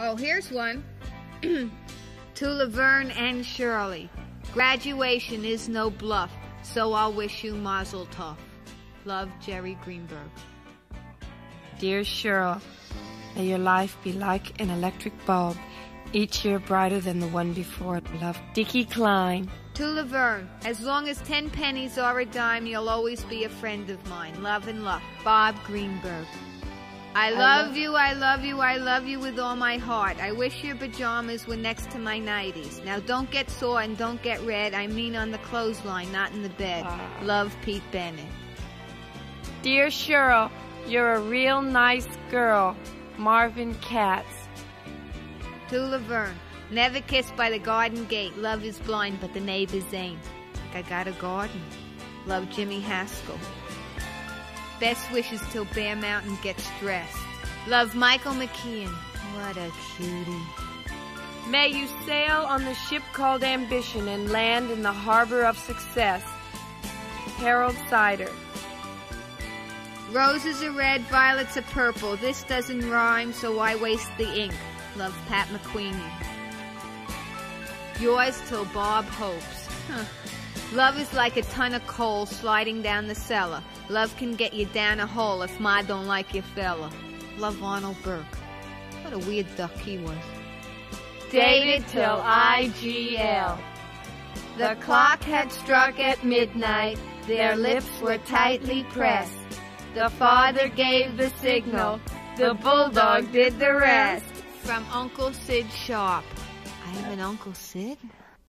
Oh, here's one. to Laverne and Shirley. Graduation is no bluff, so I'll wish you mazel tov. Love, Jerry Greenberg. Dear Shirley, may your life be like an electric bulb, each year brighter than the one before. Love, Dickie Klein. To Laverne, as long as ten pennies are a dime, you'll always be a friend of mine. Love and luck. Bob Greenberg. I love you, I love you, I love you with all my heart. I wish your pajamas were next to my nighties. Now don't get sore and don't get red. I mean on the clothesline, not in the bed. Ah. Love, Pete Bennett. Dear Shirley, you're a real nice girl. Marvin Katz. To Laverne, never kissed by the garden gate. Love is blind, but the neighbors ain't. I got a garden. Love Jimmy Haskell. Best wishes till Bear Mountain gets dressed. Love Michael McKeon. What a cutie. May you sail on the ship called Ambition and land in the harbor of success. Harold Sider. Roses are red, violets are purple. This doesn't rhyme, so why waste the ink? Love Pat McQueenie. Yours till Bob hopes. Huh. Love is like a ton of coal sliding down the cellar. Love can get you down a hole if Ma don't like your fella. Love Arnold Burke. What a weird duck he was. Dated till IGL. The clock had struck at midnight. Their lips were tightly pressed. The father gave the signal. The bulldog did the rest. From Uncle Sid Sharp. I have an Uncle Sid?